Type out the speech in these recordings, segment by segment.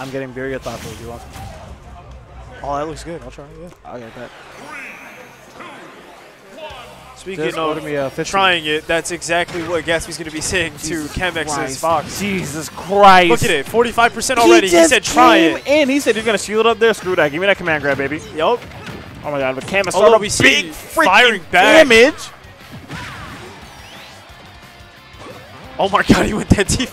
I'm getting very thoughtful. Do you want? Oh, that looks good. I'll try. Yeah. I'll get that. Speaking Just of me a trying it, that's exactly what Gatsby's going to be saying to Kamex's Christ. box. Jesus Christ. Look at it, 45% already. He, just said try it. And He said he's gonna shield it up there. Screw that. Give me that command grab, baby. Yup. Oh my god, but Cam is Although we big freaking firing back. damage. Oh my god, he went that deep.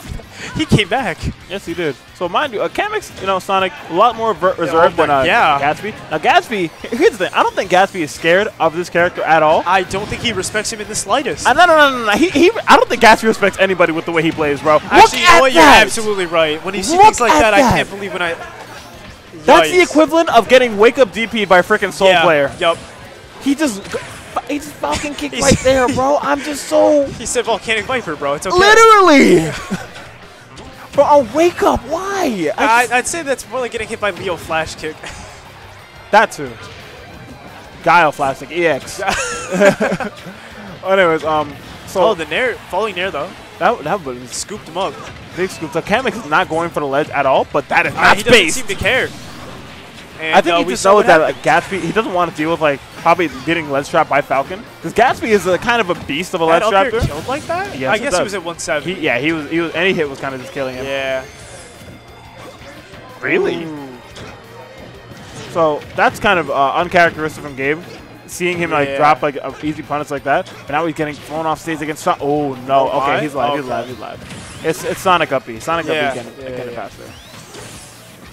He came back. Yes, he did. So mind you, uh, Kamex, you know, Sonic, a lot more ver- reserved my- than uh, yeah. Gatsby. Now Gatsby, here's the thing. I don't think Gatsby is scared of this character at all. I don't think he respects him in the slightest. Uh, no, no, no, no, no. He, he, I don't think Gatsby respects anybody with the way he plays, bro. Actually, Look at? You're that. absolutely right. When he sees things like at that, I can't believe when I. That's the equivalent of getting wake up DP by freaking Soul yeah, Player. Yep. He just, he just Falcon kicked right there, bro. I'm just so He said volcanic viper, bro. It's okay. literally. bro, on wake up. Why? I I'd say that's more like getting hit by Leo Flash kick. That too. Guile Kick EX. Anyways, um, so oh, the nair, falling nair though, that would that was scooped him up. big scoop. So Kamex is not going for the ledge at all, but that is Uh, not he doesn't seem to care. And, I think uh, he just knows that like, Gatsby, he doesn't want to deal with like probably getting ledge trapped by Falcon because Gatsby is a kind of a beast of a ledge That up air trapper. killed like that? Yes, I guess does. he was at 170. He, yeah, he was. He was. Any hit was kind of just killing him. yeah. Really? Ooh. So that's kind of uh, uncharacteristic from Gabe. Seeing him like drop like a easy punish like that, but now he's getting thrown off stage against. Son- oh no! Oh, okay, he's live. He's Okay. live. He's live. It's it's Sonic up B. Sonic Yeah, up B getting, yeah, getting yeah. faster.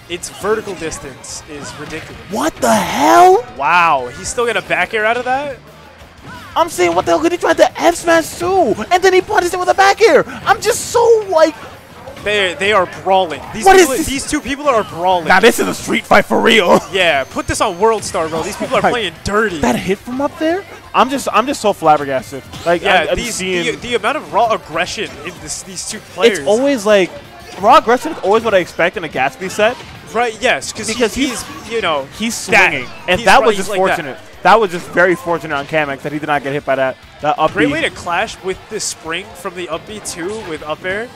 Its vertical distance is ridiculous. What the hell? Wow, he's still got a back air out of that? I'm saying what the hell? Could he tried the F smash too, and then he punished it with a back air. I'm just so like, They they are brawling. These What is people, this? these two people are brawling. now this is a street fight for real. yeah, put this on World Star, bro. These people are playing dirty. that hit from up there. I'm just I'm just so flabbergasted. Like yeah, I'm, I'm these seeing. the, the amount of raw aggression in this, these two players. it's always like raw aggression is always what I expect in a Gatsby set. Right. Yes, because Because he's, he's- you know He's that. swinging, and He's that was just like fortunate. That. was just very fortunate on Kamex that he did not get hit by that that up Great way to clash with the spring from the up B too with up air,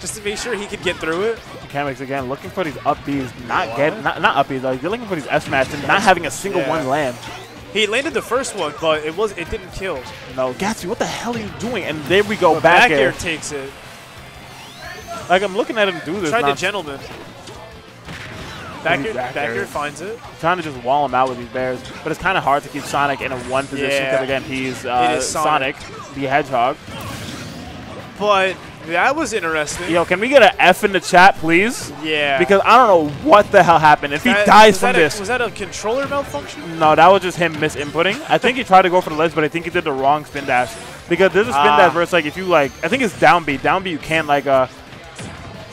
just to make sure he could get through it. Kamex again looking for these up Bs, not get not not up Bs. Like, you're looking for these S smash and not having a single Yeah. one land. He landed the first one, but it was it didn't kill. No, Gatsby, what the hell are you doing? And there we go, But back, back air air. takes it. Like I'm looking at him do this. Tried and the gentleman. Back he's air, back back air. air finds it. trying to just wall him out with these bears, but it's kind of hard to keep Sonic in a one position because Yeah. again he's uh, is Sonic. Sonic, the Hedgehog. But that was interesting. Yo, can we get an F in the chat, please? Yeah. Because I don't know what the hell happened. If he dies was from that a- this, was that a controller malfunction? No, that was just him misinputting. I think he tried to go for the ledge, but I think he did the wrong spin dash. Because there's a spin Ah. dash where it's like if you like, I think it's down B. Down B you can't like uh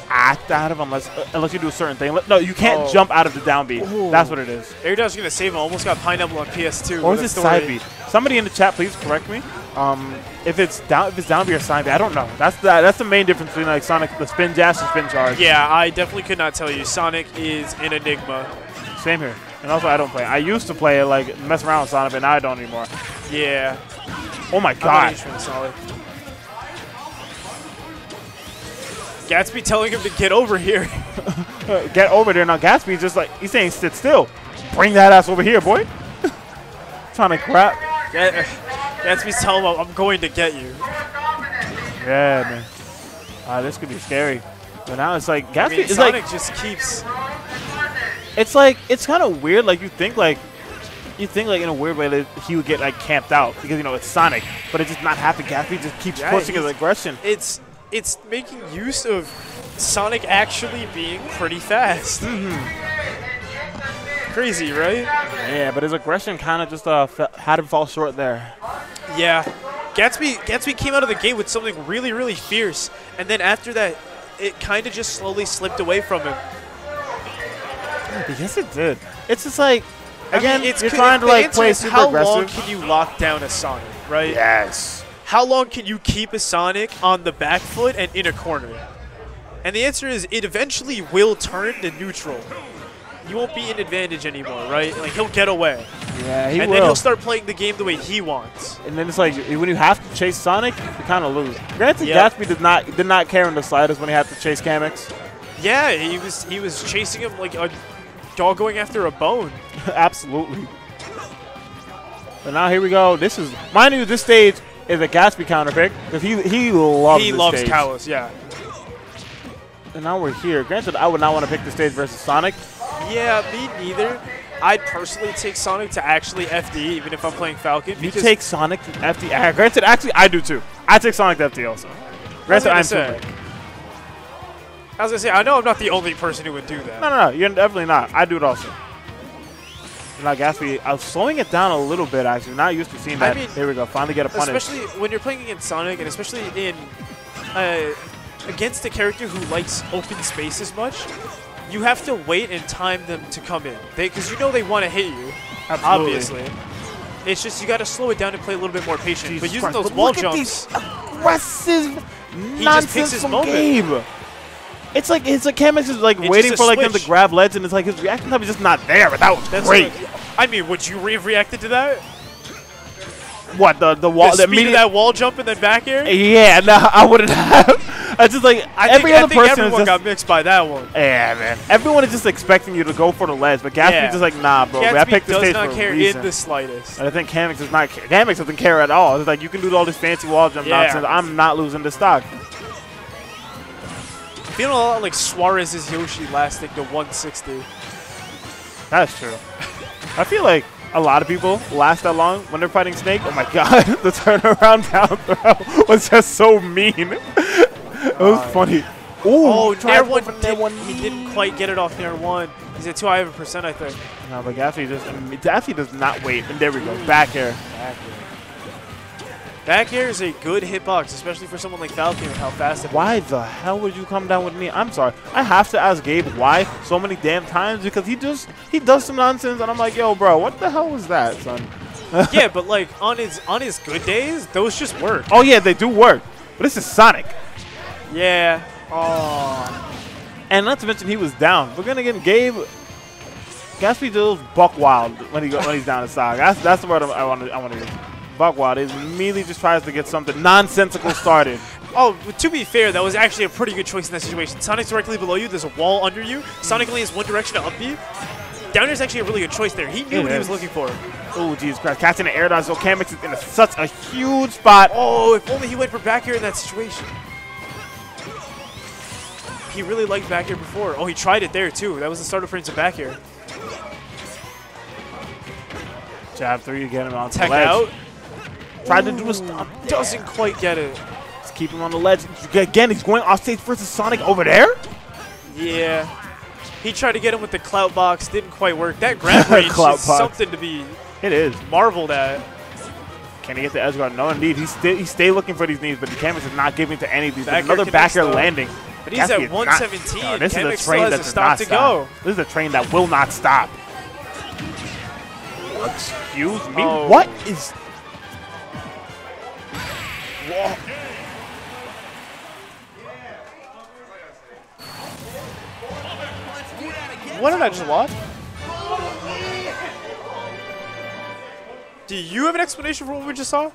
act out of unless uh, unless you do a certain thing. No, you can't Oh. jump out of the down B. Ooh. That's what it is. Air Dash was gonna save him. Almost got pineapple on PS2. Or is it side B? Somebody in the chat, please correct me. Um, if it's down, if it's down B or side I don't know. That's the that's the main difference between like Sonic, the spin dash and spin charge. Yeah, I definitely could not tell you. Sonic is an enigma. Same here. And also, I don't play. I used to play it like mess around with Sonic, but now I don't anymore. Yeah. Oh my god. Gatsby telling him to get over here. Get over there now. Gatsby's just like he's saying, sit still. Bring that ass over here, boy. Trying to crap. Ga- Gatsby's telling him, I'm going to get you. Yeah, man. Ah, this could be scary. But now it's like Gatsby. I mean, it's Sonic like just keeps. it's like it's kind of weird. Like you think like you think like in a weird way that he would get like camped out because you know it's Sonic, but it's just not happening. Gatsby just keeps Yeah, pushing his aggression. It's it's making use of Sonic actually being pretty fast. Crazy, right? Yeah, but his aggression kind of just uh had him fall short there. Yeah. Gatsby Gatsby came out of the gate with something really, really fierce, and then after that, it kind of just slowly slipped away from him. Yes, it did. It's just like I mean, again, it's you're trying to like answer play is super how long can you lock down a Sonic, right? Yes. How long can you keep a Sonic on the back foot and in a corner? And the answer is it eventually will turn to neutral. You won't be in advantage anymore, right? Like he'll get away. Yeah, he will. and will. then he'll start playing the game the way he wants. And then it's like when you have to chase Sonic, you kind of lose. Granted, Yep. Gatsby did not did not care in the slightest when he had to chase Kamex. Yeah, he was he was chasing him like a dog going after a bone. Absolutely. But now here we go. This is, mind you, this stage is a Gatsby counter pick because he he loves he loves stage. Kalos, yeah. And now we're here. Granted, I would not want to pick the stage versus Sonic. Yeah, me neither. I'd personally take Sonic to actually FD, even if I'm playing Falcon. You take Sonic to FD. Uh, granted, actually, I do too. I take Sonic to FD also. Granted, I'm say, too. I was gonna say, I know I'm not the only person who would do that. No, no, no. You're definitely not. I do it also. Now Gatsby, I was slowing it down a little bit actually. Not used to seeing I that. mean, Here we go. Finally get a punish. Especially when you're playing against Sonic, and especially in uh, against a character who likes open space as much, you have to wait and time them to come in. They because you know they want to hit you, Absolutely. obviously. It's just you got to slow it down and play a little bit more patient. Jesus but using Christ, those but wall look at these aggressive just nonsense picks his from moment. Gabe. It's like it's like Kamex is like It's waiting for like them to grab ledge, and it's like his reaction time is just not there. That was that's great. what- I mean, would you have reacted to that? what the the wall? the The, speed of that wall jump and then back air? yeah, no, I wouldn't have. I just like I every think, other I person everyone just got mixed by that one. yeah, man. Everyone is just expecting you to go for the ledge, but Gatsby's Yeah. just like nah, bro. I picked the does stage not for a care reason. in the slightest. And I think Kamex does not care. Kamex doesn't care at all. It's like you can do all this fancy wall jump Yeah. nonsense. I'm not losing the stock. Feeling a lot like Suarez's Yoshi lasting to 160. That's true. I feel like a lot of people last that long when they're fighting Snake. Oh my god, the turnaround down throw was just so mean. it was uh, funny. Oh, Ooh, Oh, Nair to go one, for did, Nair one. he didn't quite get it off Nair one. He's at too high of a percent, I think. No, but Gatsby just Gatsby does not wait. And there we go, back air. Back air is a good hitbox, especially for someone like Falcon with how fast it Why the hell would you come down with me? I'm sorry. I have to ask Gabe why so many damn times because he just he does some nonsense and I'm like, yo, bro, what the hell was that, son? yeah, but like on his on his good days, those just work. Oh yeah, they do work. But this is Sonic. Yeah. Oh. And not to mention he was down. But then again, Gabe Gatsby does buck wild when he when he's down to Sonic. That's that's the word I want to I want to use. Wild. He immediately just tries to get something nonsensical started. Oh, to be fair, that was actually a pretty good choice in that situation. Sonic's directly below you. There's a wall under you. Sonic only has one direction to up you. Down air's actually a really good choice there. He knew It what he was looking for. oh Jesus Christ! Catching the air dodge. So Kamex is in a, such a huge spot. Oh, if only he went for back air in that situation. He really liked back air before. Oh, he tried it there too. That was the starter frames of back air. Jab three to get him on Tech ledge. out. Tried to do a stomp. Um, doesn't quite get it. Let's keep him on the ledge. Again, he's going off stage versus Sonic over there. Yeah. He tried to get him with the clout box. Didn't quite work. That grab range Clout is box. something to be It is. marveled at. Can he get the edge guard? No, indeed. He's still he stay looking for these knees, but the Kamex is not giving to any of these. Back Another back air landing. But he's Gatsby at is not- 117. No, this Kamex is a train that does stop not to stop. go. This is a train that will not stop. Excuse me. Oh. What is? Whoa. What did I just watch? Do you have an explanation for what we just saw?